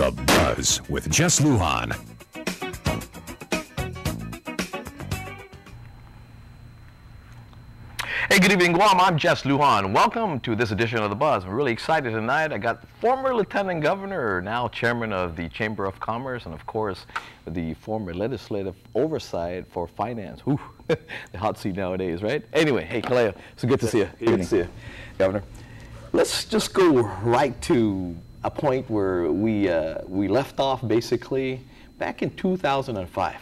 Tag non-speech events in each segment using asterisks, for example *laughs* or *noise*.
The Buzz with Jess Lujan. Hey, good evening, Guam. I'm Jess Lujan. Welcome to this edition of The Buzz. I'm really excited tonight. I got former Lieutenant Governor, now Chairman of the Chamber of Commerce, and of course, the former Legislative Oversight for Finance. Whew, *laughs* the hot seat nowadays, right? Anyway, hey, Kaleo, it's good to see you. Good to see you, Governor. Let's just go right to a point where we, uh, we left off basically back in 2005.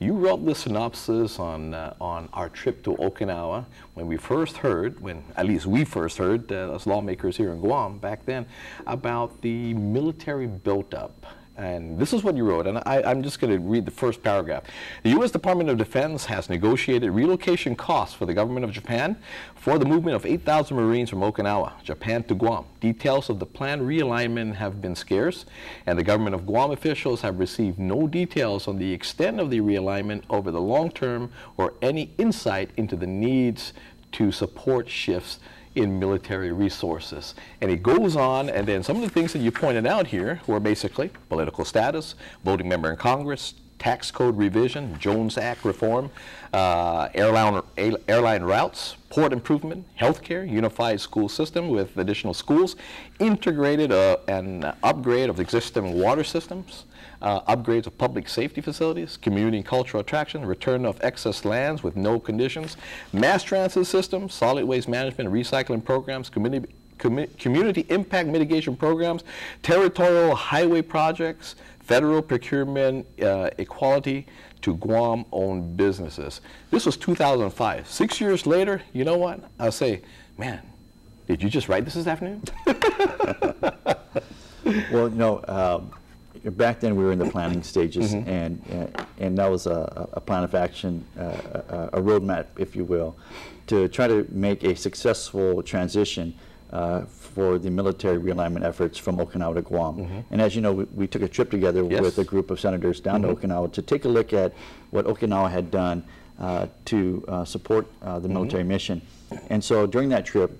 You wrote the synopsis on, uh, on our trip to Okinawa when we first heard, when at least we first heard uh, as lawmakers here in Guam back then, about the military built-up and this is what you wrote, and I, am just going to read the first paragraph. The U.S. Department of Defense has negotiated relocation costs for the government of Japan for the movement of 8,000 Marines from Okinawa, Japan to Guam. Details of the planned realignment have been scarce, and the government of Guam officials have received no details on the extent of the realignment over the long term or any insight into the needs to support shifts in military resources. And it goes on, and then some of the things that you pointed out here were basically political status, voting member in Congress, tax code revision, Jones Act reform, uh, airline, airline routes, port improvement, healthcare, unified school system with additional schools, integrated uh, and upgrade of existing water systems, uh, upgrades of public safety facilities, community and cultural attraction, return of excess lands with no conditions, mass transit system, solid waste management, recycling programs, community, community impact mitigation programs, territorial highway projects, federal procurement uh, equality to Guam-owned businesses. This was 2005. Six years later, you know what? I'll say, man, did you just write this this afternoon? *laughs* *laughs* well, no. Um, back then we were in the planning stages, mm -hmm. and, and, and that was a, a plan of action, uh, a, a, roadmap, if you will, to try to make a successful transition uh, for the military realignment efforts from Okinawa to Guam. Mm -hmm. And as you know, we, we, took a trip together yes. with a group of senators down mm -hmm. to mm-hmm. Okinawa to take a look at what Okinawa had done uh, to uh, support uh, the mm-hmm. military mission. And so during that trip,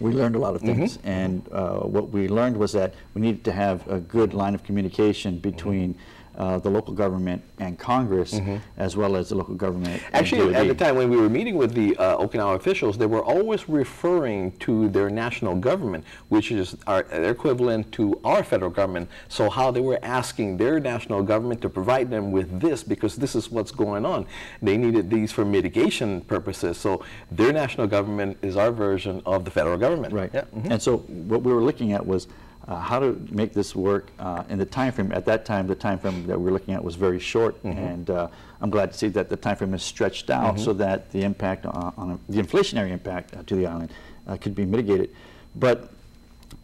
we learned a lot of things. Mm -hmm. And uh, what we learned was that we needed to have a good line of communication between mm -hmm uh, the local government and Congress, mm -hmm. as well as the local government. Actually, at the time when we were meeting with the uh, Okinawa officials, they were always referring to their national government, which is our, their equivalent to our federal government. So how they were asking their national government to provide them with this because this is what's going on. They needed these for mitigation purposes. So their national government is our version of the federal government. Right. Yeah. Mm -hmm. And so what we were looking at was uh, how to make this work uh, in the time frame. At that time, the time frame that we are looking at was very short, mm -hmm. and uh, I'm glad to see that the time frame is stretched out mm -hmm. so that the impact on, on a, the inflationary impact uh, to the island uh, could be mitigated. But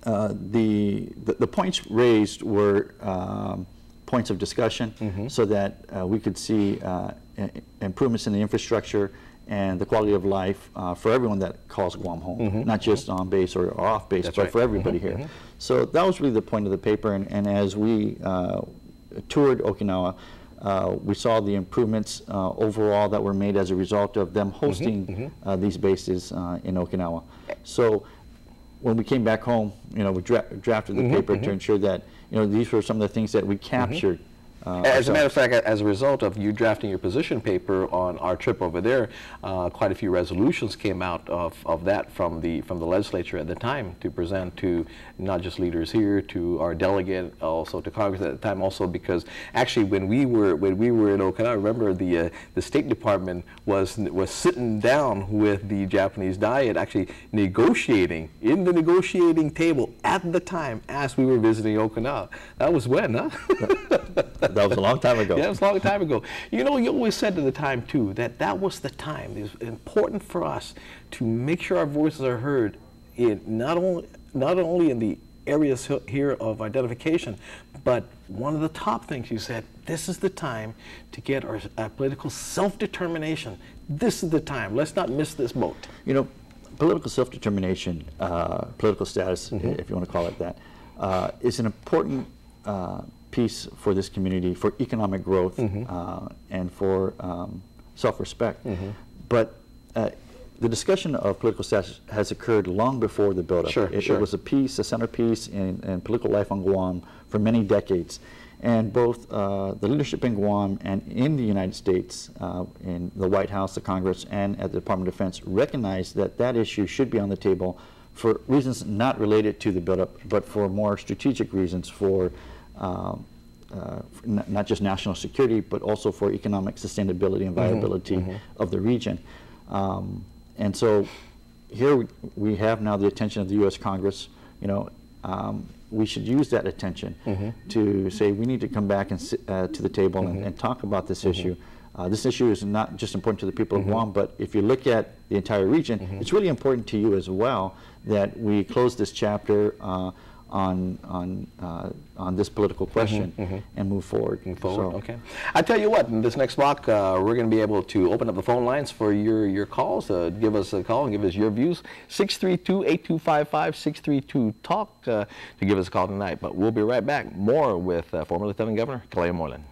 uh, the, the, the points raised were um, points of discussion mm -hmm. so that we could see improvements in the infrastructure and the quality of life uh, for everyone that calls Guam home, mm -hmm. not just on base or, off base, That's but right. for everybody mm -hmm. here. Mm -hmm. So that was really the point of the paper, and, and as we uh, toured Okinawa, uh, we saw the improvements uh, overall that were made as a result of them mm-hmm. hosting mm-hmm. uh, these bases uh, in Okinawa. So when we came back home, you know, we dra drafted the mm-hmm. paper to ensure that, you know, these were some of the things that we captured uh, as a matter of fact, as a result of you drafting your position paper on our trip over there, uh, quite a few resolutions came out of, of that from the from the legislature at the time to present to not just leaders here, to our delegate, also to Congress at the time, also because actually when we were when we were in Okinawa, I remember the uh, the State Department was was sitting down with the Japanese Diet, actually negotiating in the negotiating table at the time as we were visiting Okinawa. That was when, huh? That was a long time ago. yeah, it was a long time ago. You know, you always said at the time, too, that that was the time. It was important for us to make sure our voices are heard in not only, not only in the areas here of identification, but one of the top things you said, this is the time to get our, our political self-determination. This is the time. Let's not miss this boat. You know, political self-determination, uh, political status, mm -hmm. if you want to call it that, uh, is an important uh, piece for this community for economic growth mm -hmm. uh, and for um, self-respect. Mm -hmm. But uh, the discussion of political status has occurred long before the buildup. Sure, it, sure. it was a piece, a centerpiece in, in political life on Guam for many decades. And both uh, the leadership in Guam and in the United States, uh, in the White House, the Congress, and at the Department of Defense, recognize that that issue should be on the table for reasons not related to the buildup, but for more strategic reasons for uh, not just national security, but also for economic sustainability and viability of the region. Um, and so here we, we have now the attention of the U.S. Congress. You know, um, we should use that attention to say we need to come back and sit, uh, to the table and, and talk about this issue. Uh, this issue is not just important to the people of Guam, but if you look at the entire region, it's really important to you as well that we close this chapter uh, on on uh, on this political question and move forward. Move forward. So- okay. I tell you what, in this next block, uh, we're going to be able to open up the phone lines for your your calls. Uh, give us a call and give us your views. 632-8255, 632 talk uh, to give us a call tonight. But we'll be right back. More with uh, former Lieutenant Governor Kaleo Moylan.